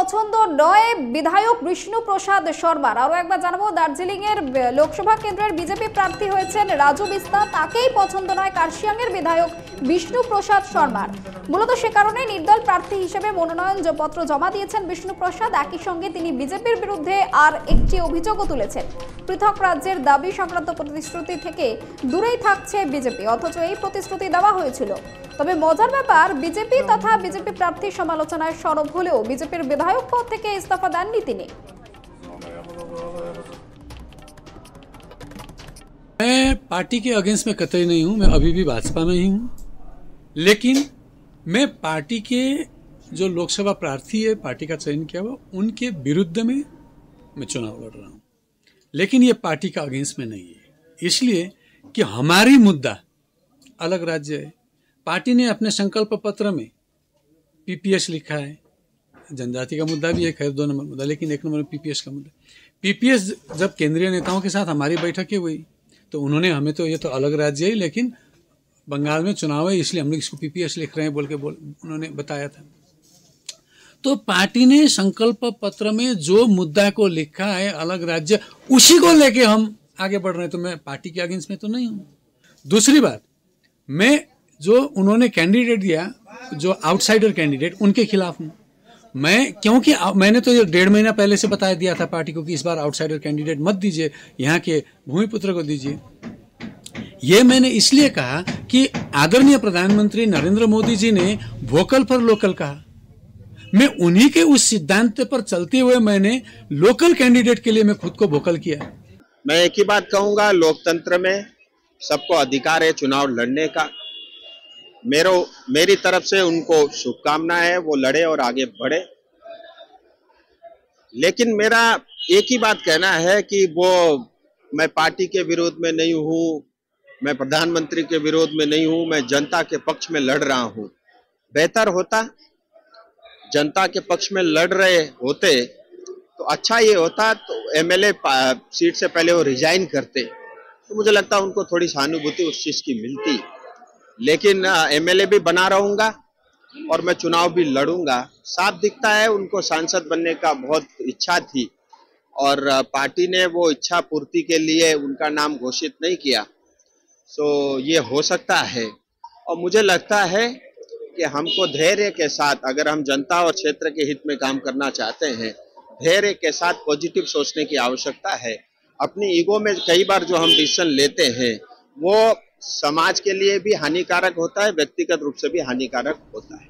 পছন্দ নয় বিধায়ক বিষ্ণু প্রসাদ শর্মার। আরও একবার জানাব দার্জিলিং এর লোকসভা কেন্দ্রের বিজেপি প্রার্থী হয়েছেন রাজু বিস্তা। তাকেই পছন্দ নয় কার্শিয়াং এর বিধায়ক বিষ্ণু প্রসাদ শর্মার। মূলত সে কারণে নির্দল প্রার্থী হিসেবে মনোনয়ন পত্র জমা দিয়েছেন বিষ্ণু প্রসাদ একই সঙ্গে তিনি বিজেপির বিরুদ্ধে আর একটি অভিযোগও তুলেছেন। পৃথক রাজ্যের দাবি সংক্রান্ত প্রতিশ্রুতি থেকে দূরেই থাকছে বিজেপি, অথচ এই প্রতিশ্রুতি দেওয়া হয়েছিল। তবে মজার ব্যাপার, বিজেপি তথা বিজেপি প্রার্থীর সমালোচনায় সরব হলেও বিজেপির বিধায়ক পদ থেকে ইস্তফা দেননি তিনি मैं पार्टी के अगेंस्ट में कतई नहीं हूं मैं अभी भी भाजपा में ही हूं लेकिन मैं पार्टी के जो लोकसभा प्रार्थी है पार्टी का चयन किया हुआ उनके विरुद्ध में मैं चुनाव लड़ रहा हूं लेकिन ये पार्टी का अगेंस्ट में नहीं है इसलिए कि हमारी मुद्दा अलग राज्य है पार्टी ने अपने संकल्प पत्र में पीपीएस लिखा है जनजाति का मुद्दा भी है, खैर, दो नंबर मुद्दा, लेकिन एक नंबर पीपीएस का मुद्दा। पीपीएस जब केंद्रीय नेताओं के साथ हमारी बैठकें हुई तो उन्होंने हमें तो ये तो अलग राज्य है, लेकिन बंगाल में चुनाव है, इसलिए हम लोग इसको पीपीएस लिख रहे हैं बोल के बोल, उन्होंने बताया था। तो पार्टी ने संकल्प पत्र में जो मुद्दा को लिखा है, अलग राज्य, उसी को लेके हम आगे बढ़ रहे हैं। तो मैं पार्टी के अगेंस्ट में तो नहीं हूँ। दूसरी बात, मैं जो उन्होंने कैंडिडेट दिया, जो आउटसाइडर कैंडिडेट उनके खिलाफ हूँ। मैं, क्योंकि मैंने तो डेढ़ महीना पहले से बता दिया था पार्टी को कि इस बार आउटसाइडर कैंडिडेट मत दीजिए, यहाँ के भूमिपुत्र को दीजिए। ये मैंने इसलिए कहा कि आदरणीय प्रधानमंत्री नरेंद्र मोदी जी ने वोकल फॉर लोकल कहा। मैं उन्हीं के उस सिद्धांत पर चलते हुए मैंने लोकल कैंडिडेट के लिए मैं खुद को वोकल किया। मैं एक ही बात कहूँगा, लोकतंत्र में सबको अधिकार है चुनाव लड़ने का। मेरो, मेरी तरफ़ से उनको शुभकामना है, वो लड़े और आगे बढ़े। लेकिन मेरा एक ही बात कहना है कि वो, मैं पार्टी के विरोध में नहीं हूँ, मैं प्रधानमंत्री के विरोध में नहीं हूँ, मैं जनता के पक्ष में लड़ रहा हूँ। बेहतर होता, जनता के पक्ष में लड़ रहे होते तो अच्छा ये होता तो एमएलए सीट से पहले वो रिजाइन करते। तो मुझे लगता है उनको थोड़ी सहानुभूति उस चीज़ की मिलती। लेकिन एमएलए भी बना रहूँगा और मैं चुनाव भी लड़ूँगा। साफ़ दिखता है, उनको सांसद बनने का बहुत इच्छा थी और पार्टी ने वो इच्छा पूर्ति के लिए उनका नाम घोषित नहीं किया। सो, ये हो सकता है। और मुझे लगता है कि हमको धैर्य के साथ, अगर हम जनता और क्षेत्र के हित में काम करना चाहते हैं, धैर्य के साथ पॉजिटिव सोचने की आवश्यकता है। अपनी ईगो में कई बार जो हम डिसीज़न लेते हैं, वो समाज के लिए भी हानिकारक होता है व्यक्तिगत रूप से भी हानिकारक होता है।